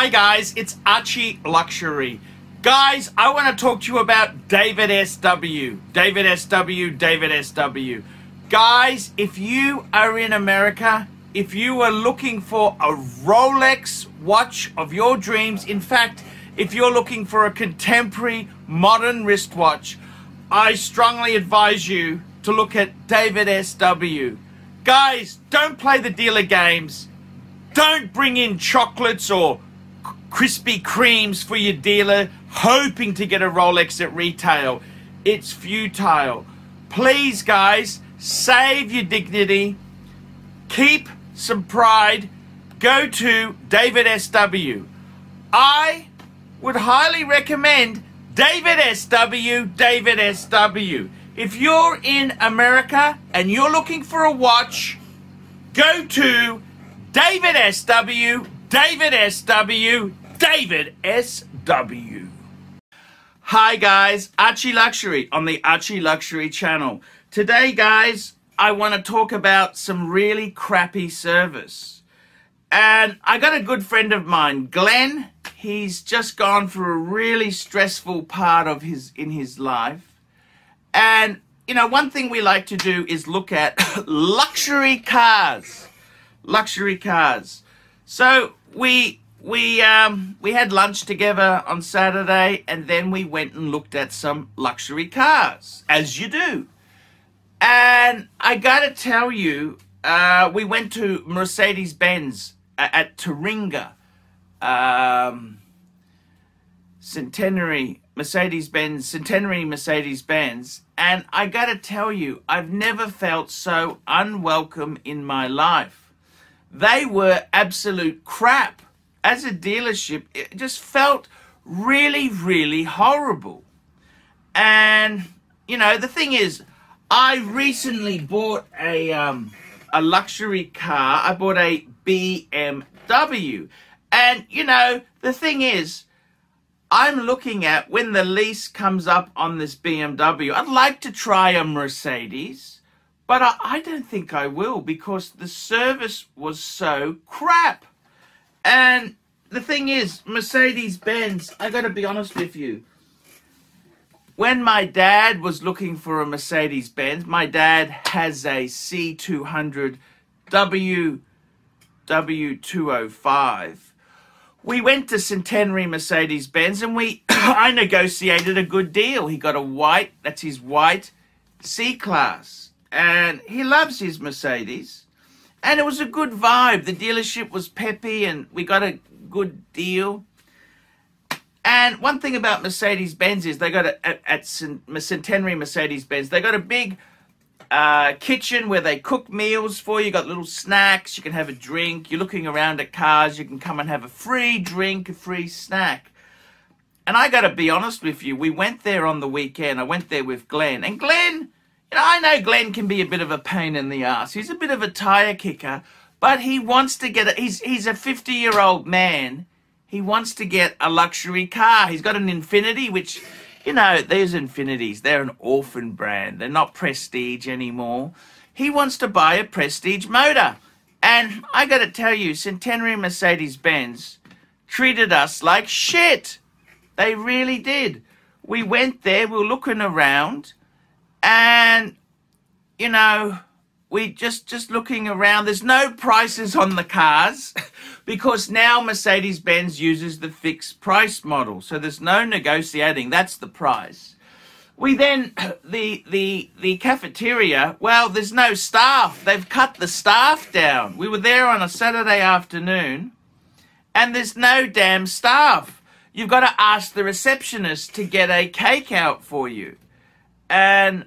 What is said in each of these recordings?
Hi guys, it's Archie Luxury. Guys, I want to talk to you about David SW. David SW, David SW. Guys, if you are in America, if you are looking for a Rolex watch of your dreams, in fact, if you're looking for a contemporary modern wristwatch, I strongly advise you to look at David SW. Guys, don't play the dealer games. Don't bring in chocolates or Krispy Kremes for your dealer hoping to get a Rolex at retail. It's futile. Please, guys, save your dignity. Keep some pride. Go to David SW. I would highly recommend David SW, David SW. If you're in America and you're looking for a watch, go to David SW, David SW, David SW. Hi guys, Archie Luxury on the Archie Luxury channel. Today guys, I want to talk about some really crappy service. And I got a good friend of mine, Glenn. He's just gone through a really stressful part of his in his life. And you know, one thing we like to do is look at luxury cars. Luxury cars. So we we um, we had lunch together on Saturday, and then we went and looked at some luxury cars, as you do. And I gotta tell you, uh, we went to Mercedes Benz at, at Taringa, um, Centenary Mercedes Benz, Centenary Mercedes Benz, and I gotta tell you, I've never felt so unwelcome in my life. They were absolute crap as a dealership, it just felt really, really horrible. And, you know, the thing is, I recently bought a, um, a luxury car. I bought a BMW. And, you know, the thing is, I'm looking at when the lease comes up on this BMW, I'd like to try a Mercedes, but I, I don't think I will because the service was so crap. And the thing is, Mercedes Benz, I got to be honest with you. When my dad was looking for a Mercedes Benz, my dad has a C200 W W205. We went to Centenary Mercedes Benz and we I negotiated a good deal. He got a white, that's his white C class. And he loves his Mercedes. And it was a good vibe. The dealership was peppy and we got a good deal. And one thing about Mercedes Benz is they got a, at, at Centenary Mercedes Benz, they got a big uh, kitchen where they cook meals for you. You got little snacks. You can have a drink. You're looking around at cars. You can come and have a free drink, a free snack. And I got to be honest with you. We went there on the weekend. I went there with Glenn. And Glenn, you know, I know Glenn can be a bit of a pain in the ass. He's a bit of a tire kicker. But he wants to get it. He's he's a 50 year old man. He wants to get a luxury car. He's got an Infiniti, which, you know, these Infinitis, they're an orphan brand. They're not prestige anymore. He wants to buy a prestige motor. And I got to tell you, Centenary Mercedes Benz treated us like shit. They really did. We went there, we were looking around, and, you know, we just just looking around there's no prices on the cars because now mercedes-benz uses the fixed price model. So there's no negotiating. That's the price. We then the the the cafeteria well there's no staff. They've cut the staff down. We were there on a saturday afternoon and there's no damn staff. You've got to ask the receptionist to get a cake out for you and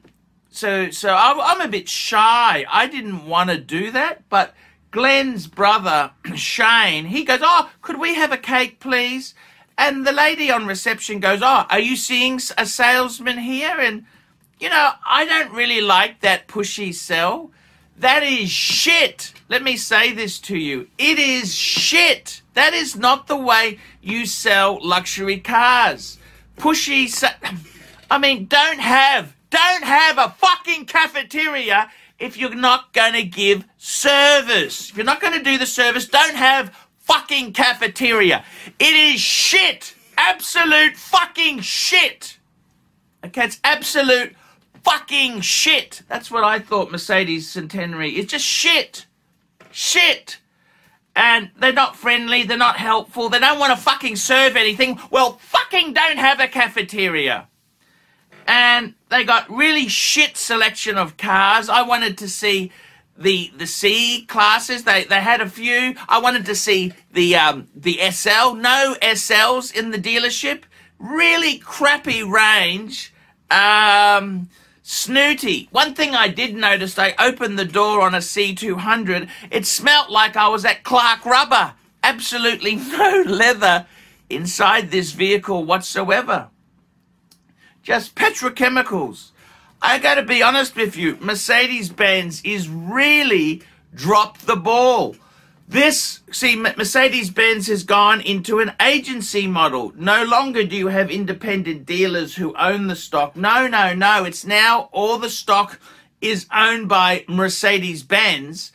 so so I'm, a bit shy. I didn't want to do that, but Glenn's brother Shane, he goes, "Oh, could we have a cake, please?" And the lady on reception goes, "Oh, are you seeing a salesman here?" And you know, I don't really like that pushy sell. That is shit. Let me say this to you. It is shit. That is not the way you sell luxury cars. Pushy. Sa- I mean, don't have don't have a fucking cafeteria if you're not going to give service. If you're not going to do the service, don't have fucking cafeteria. It is shit. Absolute fucking shit. Okay, it's absolute fucking shit. That's what I thought Mercedes Centenary is just shit. Shit. And they're not friendly, they're not helpful, they don't want to fucking serve anything. Well, fucking don't have a cafeteria. And they got really shit selection of cars. I wanted to see the the C classes. They they had a few. I wanted to see the um the SL. No SLs in the dealership. Really crappy range. Um snooty. One thing I did notice, I opened the door on a C200. It smelt like I was at Clark Rubber. Absolutely no leather inside this vehicle whatsoever. Just petrochemicals. I got to be honest with you, Mercedes Benz is really dropped the ball. This, see, Mercedes Benz has gone into an agency model. No longer do you have independent dealers who own the stock. No, no, no. It's now all the stock is owned by Mercedes Benz.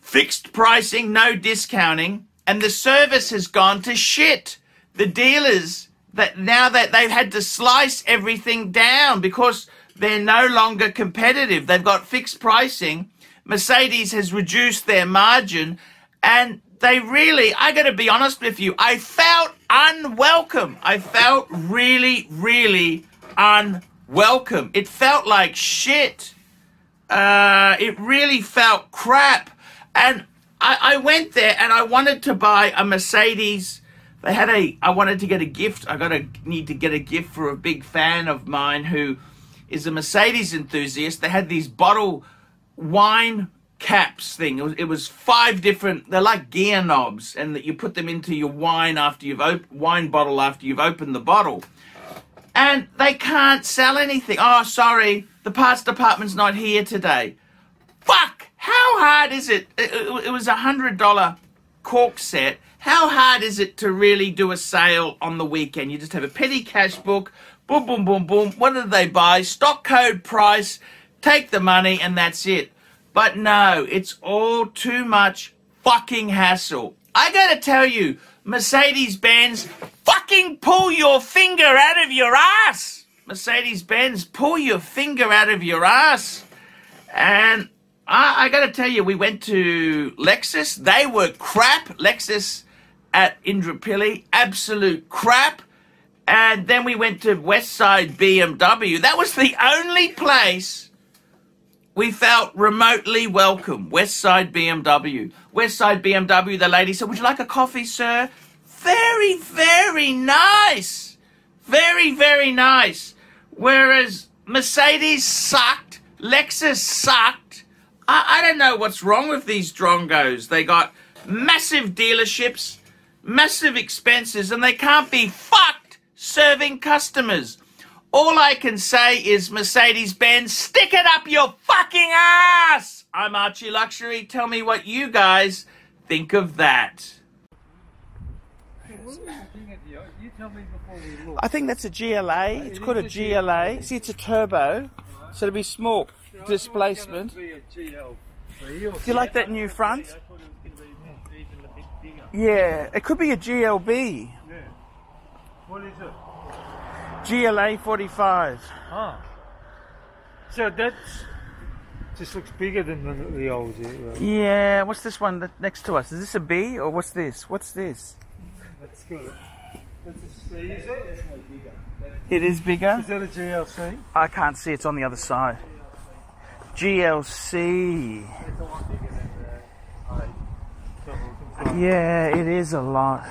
Fixed pricing, no discounting. And the service has gone to shit. The dealers that now that they've had to slice everything down because they're no longer competitive. They've got fixed pricing. Mercedes has reduced their margin and they really, I got to be honest with you, I felt unwelcome. I felt really, really unwelcome. It felt like shit. Uh, it really felt crap. And I, I went there and I wanted to buy a Mercedes. They had a, I wanted to get a gift. I got to need to get a gift for a big fan of mine who is a Mercedes enthusiast. They had these bottle wine caps thing. It was, it was five different. They're like gear knobs, and that you put them into your wine after you've op- wine bottle after you've opened the bottle. And they can't sell anything. Oh, sorry, the parts department's not here today. Fuck! How hard is it? It, it, it was a hundred dollar cork set. How hard is it to really do a sale on the weekend? You just have a petty cash book. Boom, boom, boom, boom. What did they buy? Stock code price. Take the money, and that's it. But no, it's all too much fucking hassle. I gotta tell you, Mercedes Benz, fucking pull your finger out of your ass. Mercedes Benz, pull your finger out of your ass. And I, I gotta tell you, we went to Lexus. They were crap. Lexus at Indooroopilly. absolute crap. And then we went to Westside BMW. That was the only place we felt remotely welcome. Westside BMW. Westside BMW, the lady said, Would you like a coffee, sir? Very, very nice. Very, very nice. Whereas Mercedes sucked, Lexus sucked. I, I don't know what's wrong with these drongos. They got massive dealerships, massive expenses, and they can't be fucked serving customers. All I can say is Mercedes Benz, stick it up your fucking ass! I'm Archie Luxury. Tell me what you guys think of that. I think that's a GLA. It's called a GLA. See, it's a turbo, so it'll be small displacement. Do you like that new front? Yeah, it could be a GLB. Yeah. What is it? GLA 45. Ah. So that's just looks bigger than the, the old. uh, Yeah, what's this one that next to us? Is this a B or what's this? What's this? That's good. That's a C, is it? It is bigger. Is that a GLC? I can't see. It's on the other side. GLC. That's a lot bigger than the A. So we can Yeah, it is a lot.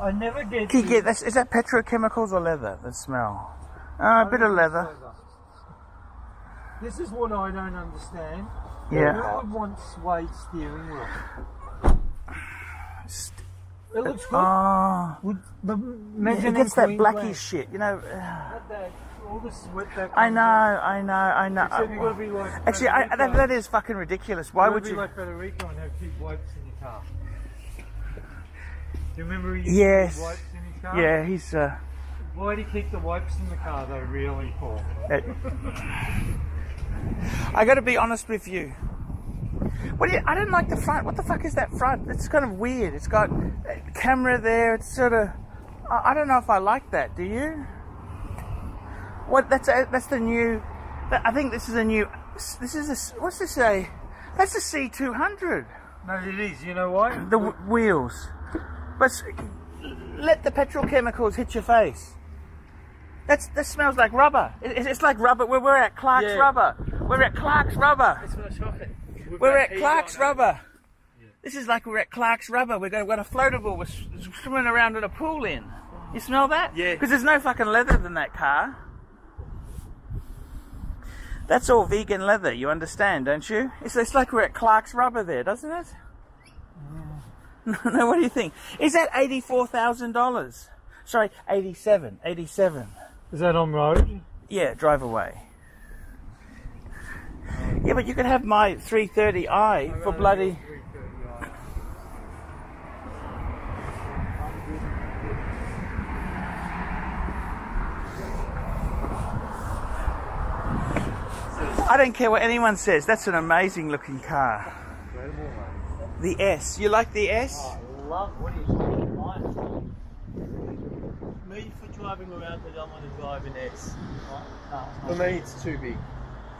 I never did. Can you get this? Is that petrochemicals or leather? The smell. Uh, a bit of leather. This is what I don't understand. Yeah. Who would want suede steering wheel? It looks good. Oh, Would, but yeah, it gets that blacky shit. You know. All the sweat that I know. I know, I know. Except you've got to be like Actually, I, that, that is fucking ridiculous. Why would be you? like Federico and have two wipes in your car? Do you remember he Yes. wipes in his car? Yeah, he's. Uh, Why do you keep the wipes in the car though, really, for? it- I got to be honest with you. What do you, I don't like the front. What the fuck is that front? It's kind of weird. It's got camera there. It's sort of. I I don't know if I like that. Do you? What? That's a, that's the new. that- I think this is a new. This is a. What's this say? That's a C two hundred. No, it is. You know why? The w- wheels. But let the petrochemicals hit your face. That's that smells like rubber. It, it's- like rubber. We're, we're at Clark's Yeah. Rubber. We're at Clark's Rubber. That's what I shot it. We're at Clark's. Rubber. This is like we're at Clark's Rubber. We're going, we've got a floatable. We're swimming around in a pool in. You smell that? Yeah. Because there's no fucking leather in that car. That's all vegan leather. You understand, don't you? It's, it's like we're at Clark's Rubber there, doesn't it? no, what do you think? Is that eighty-four thousand dollars? Sorry, eighty-seven. Eighty-seven. Is that on road? Yeah, drive away. Yeah, but you could have my 330i for bloody. I don't care what anyone says. That's an amazing looking car. The S. You like the S? love what is mine. Me for driving around, I don't want to drive an S. For me, it's too big.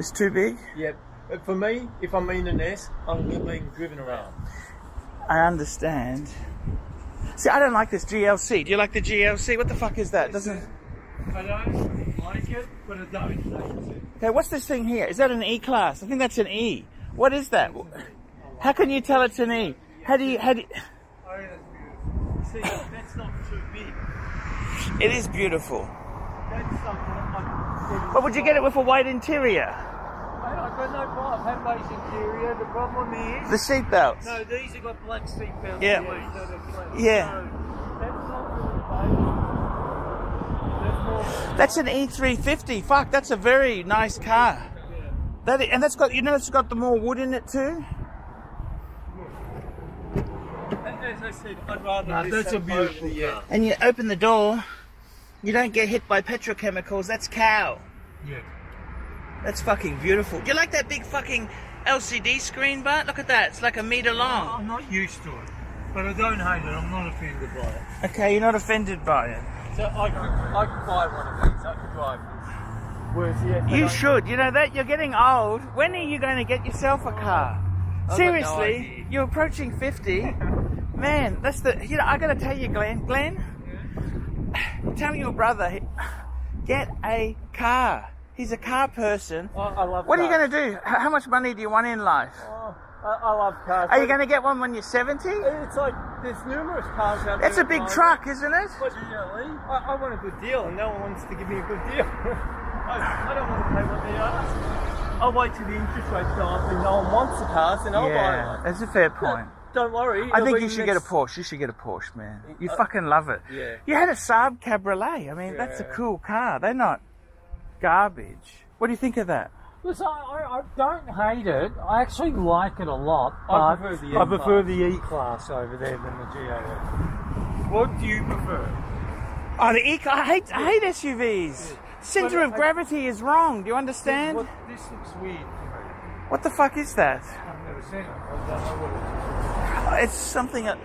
It's too big. Yep. But for me, if I'm in an S, I'm being driven around. I understand. See, I don't like this GLC. Do you like the GLC? What the fuck is that? Doesn't. I don't like but I don't hate. Okay, what's this thing here? Is that an E class? I think that's an E. What is that? How can you tell it's an E? How do you? How do you... Oh, yeah, that's beautiful. See, that's not too big. It is beautiful. That's something I'm. But would you get it with a white interior? I, I've got no problem. I've had interior. The problem is. The seat belts. No, these have got black seat belts. Yeah. so. Yeah. So, that's not really base. That's an E350. Fuck, that's a very nice car. That and that's got you know it's got the more wood in it too. As I said, I'd rather. Nah, this that's a beautiful over the car. Uh, and you open the door, you don't get hit by petrochemicals. That's cow. Yeah. That's fucking beautiful. Do you like that big fucking LCD screen, Bart? Look at that. It's like a meter long. I'm not used to it, but I don't hate it. I'm not offended by it. Okay, you're not offended by it. So I could, I could buy one of these. I could drive this. Whereas, yeah, You I- should. You know that you're getting old. When are you going to get yourself a car? no Seriously, idea. you're approaching 50. Man, that's the. You know, I got to tell you, Glenn. Glenn, tell your brother, get a car. He's a car person. Love What are you going to do? How much money do you want in life? Oh, I, I love cars. Are you going to get one when you're 70? It's like there's numerous cars out there. That's a big truck, isn't it? But I, I want a good deal, and no one wants to give me a good deal. I, I don't want to pay what they ask. I'll wait till the interest rates go up and no one wants the cars, and I'll buy Yeah, one. that's a fair point. Don't worry. I think you should get a next- Porsche. You should get a Porsche, man. You Uh, fucking love it. yeah. You had a Saab Cabriolet. I mean, that's a cool car. They're not garbage. What do you think of that? Listen, I, I, I don't hate it. I actually like it a lot. I but prefer the I E prefer the E class over there than the GLS. What do you prefer? Oh, the E. I hate, I hate SUVs. Center But of I- gravity is wrong. Do you understand? What, this looks weird to me. What the fuck is that? I've never seen it. I don't know what it is. It's something. uh,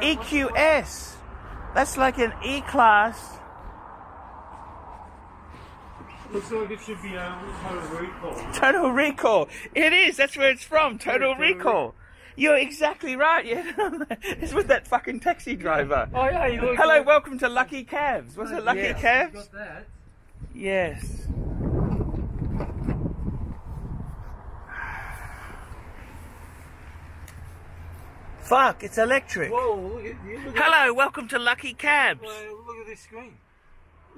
EQS. That's like an E class. Looks like it should be a total recall. Total Recall. It is. That's where it's from. Total Recall. You're exactly right. Yeah, it's with that fucking taxi driver. Oh, yeah, Hello, welcome to Lucky Cabs. Was it Lucky Yes. Cabs? that. Yes. Fuck, it's electric. Whoa, look at. Look Hello, welcome to Lucky Cabs. Well, look at this screen.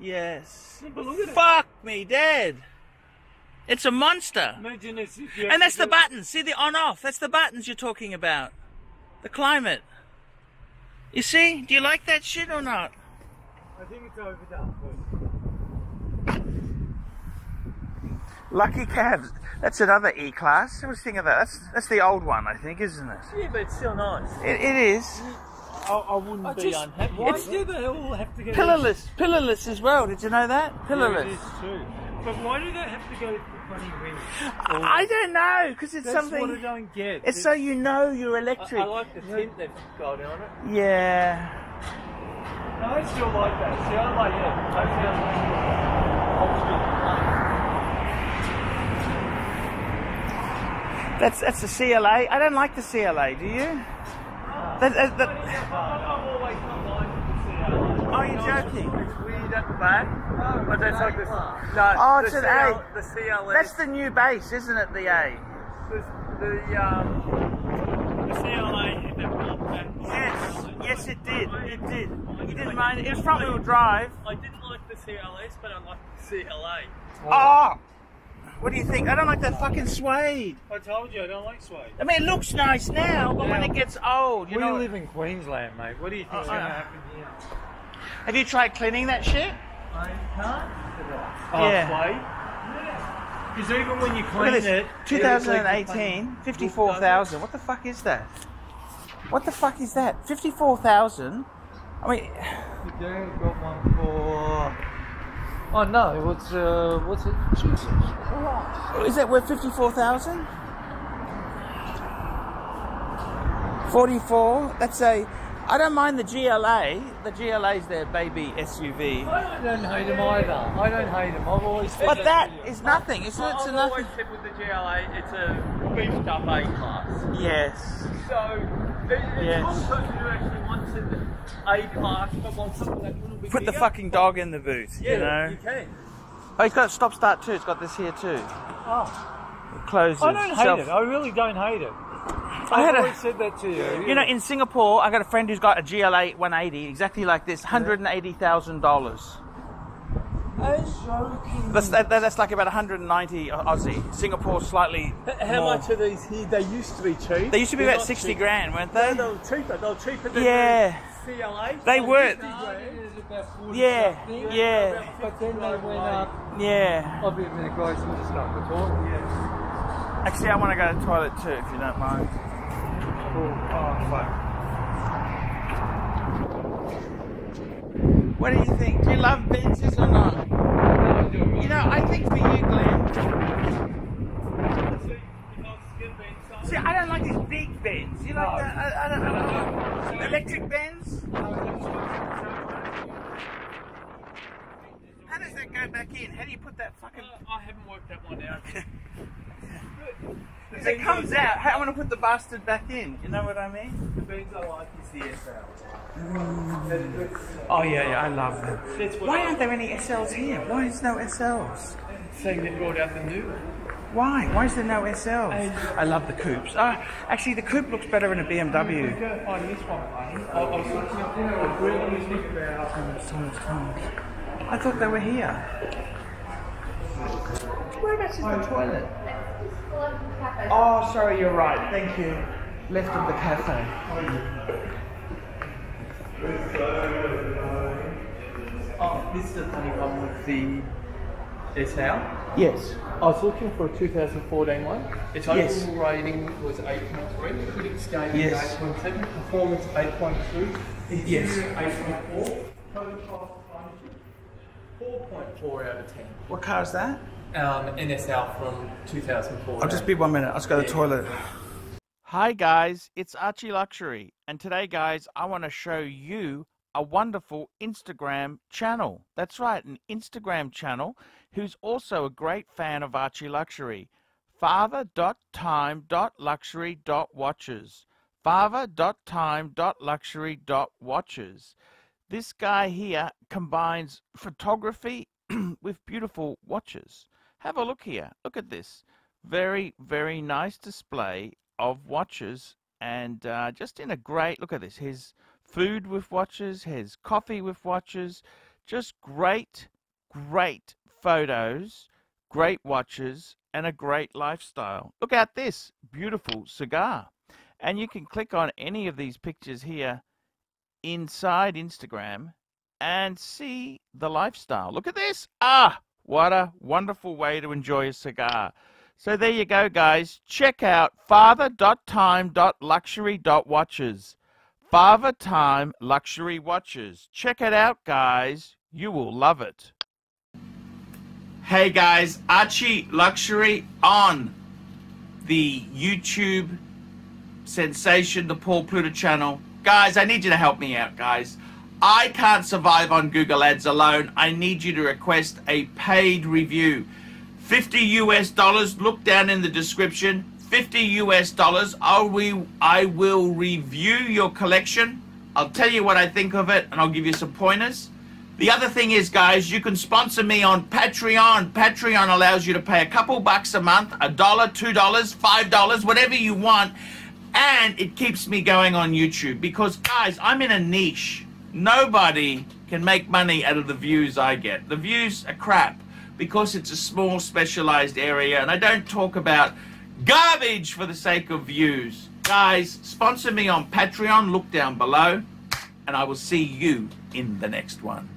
Yes. But look at it. Fuck me dead. It's a monster. Imagine this. If you And that's the actually- buttons. See the on off. That's the buttons you're talking about. The climate. You see? Do you like that shit or not? I think it's overdone. Lucky Cabs. That's another E class. What do you think of that? That's that's the old one, I think, isn't it? Yeah, but it's still nice. It, it is. Mm. I, I wouldn't I be just- unhappy. why Why do they all have to get Pillarless. Pillarless as well. Did you know that? Yeah, it Pillarless. is true. But why do they have to go for funny rings? Or- I don't know because it's That's something. what I don't get. It's so you know you're electric. I like the tint they've got on it. yeah. No, I still like that. See, I like it. I feel like That's that's the CLA. I don't like the CLA. Do you? That, that, that, I'm always not liking the CLA. are you joking? It's weird at the back, but that's like the no. Oh, the it's an CL, A. The CLS. That's the new base, isn't it? The A. the, the um the CLA in the front back. Yes. Yes, it did. It did. You didn't mind. It was front wheel drive. I didn't like the CLS, but I like the CLA. Oh. What do you think? I don't like that fucking suede. I told you I don't like suede. I mean, it looks nice now, but when it gets old, you we know. live in Queensland, mate. What do you think's Oh, going to uh, happen here? Have you tried cleaning that shit? I can't. Oh, Yeah. suede? Because even when you clean it, 2018, 54,000. What the fuck is that? What the fuck is that? 54,000? I mean, Yeah, got one for. Oh no, what's uh, what's it? Jesus Christ! is that worth 54,000? 44? That's a. I don't mind the GLA. The GLA's their baby SUV. I don't hate them either. I don't hate them. I've always said But that to is nothing. It's, it's I've a always nothing. said with the GLA, it's a beefed up A class. Yes. So it, it's Yes. one person who actually wants an A class, but wants something that's a little bit Put the bigger. fucking dog in the boot, yeah, you know? you can. Oh, it's got stop start too. It's got this here too. Oh, It closes. I don't hate self- it. I really don't hate it. I had I've a- said that to you. You know, in Singapore, I got a friend who's got a GLA 180, exactly like this, hundred and eighty thousand dollars. That's that, that's like about 190 Aussie. Singapore slightly. How more. much are these here? They used to be cheap. They used to be They're about 60 cheap. grand, weren't No, they? they were cheaper. They were cheaper than Yeah. The CLA. They were. Yeah. Yeah, yeah, But then they went up. yeah. I'll be a minute, guys. I'm just stuck to talk. Actually, I want to go to the toilet too, if you don't mind. Oh, fuck. What do you think? Do you love Benzes or not? You know, I think for you, Glenn. See, I don't like these big Benz. You like that? I, I don't know. Electric Benz? How does that go back in? How do you put that fucking. Uh, I haven't worked that one out. If it comes out, I going to put the bastard back in? You know what I mean? The Benz I like is the SL. Oh, yeah, yeah, I love them. Why aren't there any SLs here? Why is no SLs? saying they brought out the new one. Why? Why is there no SLs? I love the coupes. Ah, actually, the coupe looks better in a BMW. Go this one. I, I was looking at I really think. I thought they were here. Whereabouts is the toilet? Oh, sorry, you're right. Thank you. Left of the cafe. Oh, this is the funny one with the SL. Yes. I was looking for a 2014 one. Its overall Yes. rating was 8.3, critic scaling Yes. 8.7, performance 8.2, Yes. interior 8.4, total cost ownership 4.4 out of 10. What car is that? Um, NSL from 2004. I'll just be one minute. I'll just go to the toilet. Hi guys, it's Archie Luxury, and today, guys, I want to show you a wonderful Instagram channel. That's right, an Instagram channel who's also a great fan of Archie Luxury. Father.time.luxury.watches. Father.time.luxury.watches. This guy here combines photography with beautiful watches. Have a look here. Look at this. Very, very nice display of watches and uh, just in a great look at this. His food with watches, has coffee with watches. Just great, great photos, great watches, and a great lifestyle. Look at this beautiful cigar. And you can click on any of these pictures here inside Instagram and see the lifestyle. Look at this. Ah, what a wonderful way to enjoy a cigar. So there you go, guys. Check out father.time.luxury.watches. Father Time Luxury Watches. Check it out, guys. You will love it. Hey guys, Archie Luxury on the YouTube sensation, the Paul Pluto channel. Guys, I need you to help me out, guys. I can't survive on Google Ads alone. I need you to request a paid review. 50 US dollars, look down in the description. 50 US dollars. I will, I will review your collection. I'll tell you what I think of it and I'll give you some pointers. The other thing is, guys, you can sponsor me on Patreon. Patreon allows you to pay a couple bucks a month, a dollar, two dollars, five dollars, whatever you want. And it keeps me going on YouTube because, guys, I'm in a niche. Nobody can make money out of the views I get. The views are crap because it's a small, specialized area, and I don't talk about garbage for the sake of views. Guys, sponsor me on Patreon. Look down below, and I will see you in the next one.